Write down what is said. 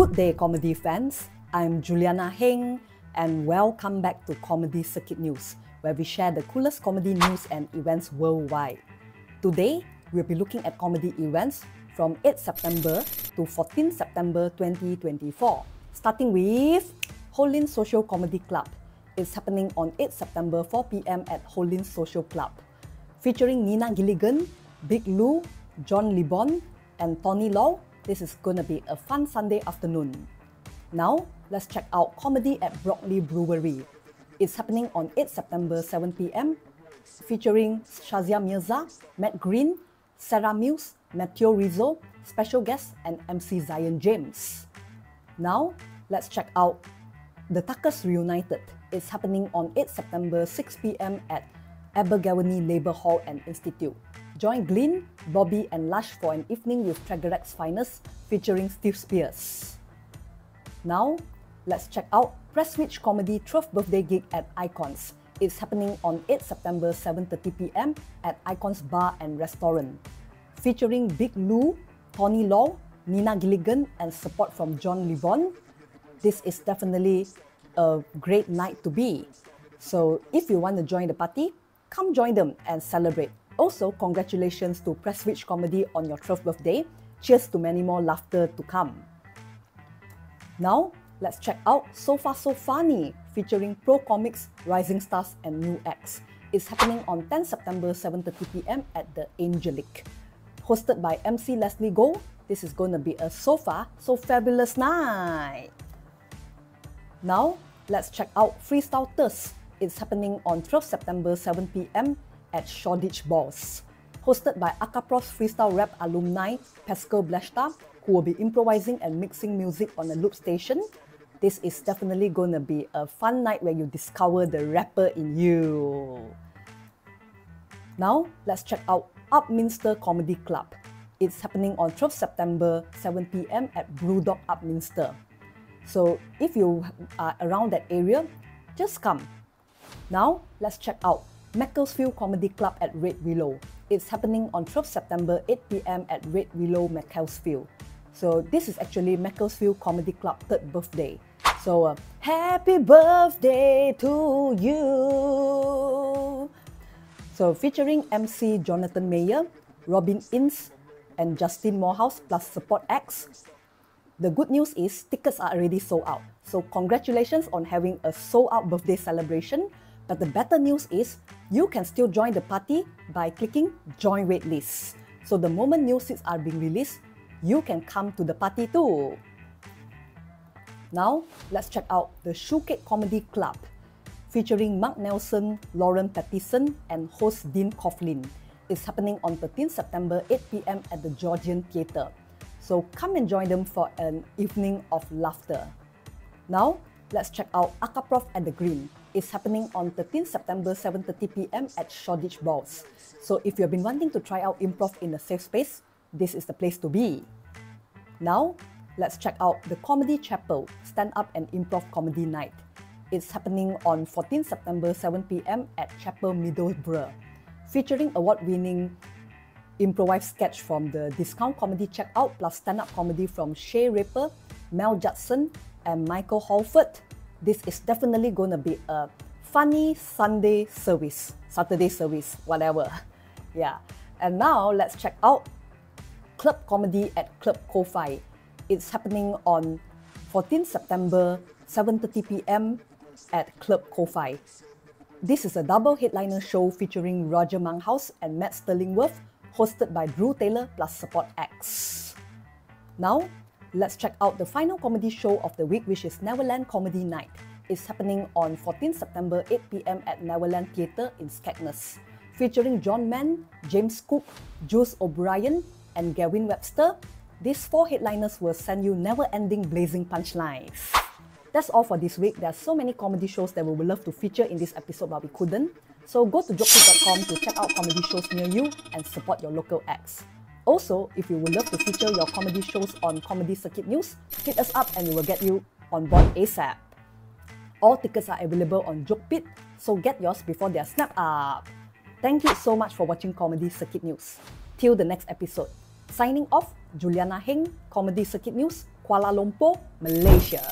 Good day, comedy fans. I'm Juliana Heng, and welcome back to Comedy Circuit News, where we share the coolest comedy news and events worldwide. Today, we'll be looking at comedy events from 8 September to 14 September 2024, starting with Holin Social Comedy Club. It's happening on 8 September 4 p.m. at Holin Social Club, featuring Nina Gilligan, Big Lou, John Libon, and Tony Law this is gonna be a fun Sunday afternoon. Now, let's check out comedy at Brockley Brewery. It's happening on 8 September 7 p.m. featuring Shazia Mirza, Matt Green, Sarah Mills, Matteo Rizzo, special guest and MC Zion James. Now, let's check out The Tuckers Reunited. It's happening on 8 September 6 p.m. at Abergavenny Labour Hall and Institute. Join Glyn, Bobby, and Lush for an evening with Tredegar's Finest featuring Steve Speirs. Now, let's check out Presswitch Comedy 12th birthday gig at Icons. It's happening on 8 September 7.30 pm at Icons Bar and Restaurant. Featuring Big Lou, Tony Law, Nina Gilligan, and support from John Livon. This is definitely a great night to be. So if you want to join the party, come join them and celebrate. Also, congratulations to Presswitch Comedy on your 12th birthday. Cheers to many more laughter to come. Now, let's check out So Far So Funny featuring Pro Comics, Rising Stars, and New X. It's happening on 10 September 7.30 pm at the Angelic. Hosted by MC Leslie Go, this is going to be a so far so fabulous night. Now, let's check out Freestyle Thirst. It's happening on 12 September 7 pm at Shoreditch Balls. Hosted by Akapros freestyle rap alumni Pascal Blashta, who will be improvising and mixing music on a loop station. This is definitely going to be a fun night where you discover the rapper in you. Now, let's check out Upminster Comedy Club. It's happening on 12 September, 7 pm at Brewdog Upminster. So, if you are around that area, just come. Now, let's check out Macclesfield Comedy Club at Red Willow. It's happening on 12 September, 8 pm at Red Willow, Macclesfield. So this is actually Macclesfield Comedy Club third birthday. So uh, happy birthday to you. So featuring MC Jonathan Mayer, Robin Ince, and Justin Moorhouse plus support acts. The good news is tickets are already sold out. So congratulations on having a sold out birthday celebration. But the better news is you can still join the party by clicking Join Waitlist. So the moment new seats are being released, you can come to the party too. Now, let's check out the Shoecake Comedy Club featuring Mark Nelson, Lauren Pattison, and host Dean Coughlin. It's happening on 13 September 8 pm at the Georgian Theatre. So come and join them for an evening of laughter. Now, let's check out Akaprof at the Green is happening on 13 September 7.30 p.m. at Shoreditch Balls. So if you've been wanting to try out improv in a safe space, this is the place to be. Now, let's check out the Comedy Chapel Stand-Up and Improv Comedy Night. It's happening on 14 September 7 p.m. at Chapel Middlesbrough, featuring award-winning improvised sketch from the Discount Comedy Checkout plus stand-up comedy from Shay Ripper, Mel Judson, and Michael Holford this is definitely going to be a funny Sunday service, Saturday service, whatever. Yeah. And now let's check out Club Comedy at Club Ko-Fi. It's happening on 14 September, 7.30 p.m. at Club Ko-Fi. This is a double headliner show featuring Roger Monkhouse and Matt Stellingwerf, hosted by Drew Taylor plus support acts. Now, let's check out the final comedy show of the week, which is Neverland Comedy Night. It's happening on 14 September, 8 p.m. at Neverland Theatre in Skegness, featuring John Mann, James Cook, Jules O'Brien, and Gavin Webster. These four headliners will send you never-ending blazing punchlines. That's all for this week. There are so many comedy shows that we would love to feature in this episode, but we couldn't. So go to jokepit.com to check out comedy shows near you and support your local acts. Also, if you would love to feature your comedy shows on Comedy Circuit News, hit us up and we will get you on board ASAP. All tickets are available on JokePit, so get yours before they are snapped up. Thank you so much for watching Comedy Circuit News. Till the next episode. Signing off, Juliana Heng, Comedy Circuit News, Kuala Lumpur, Malaysia.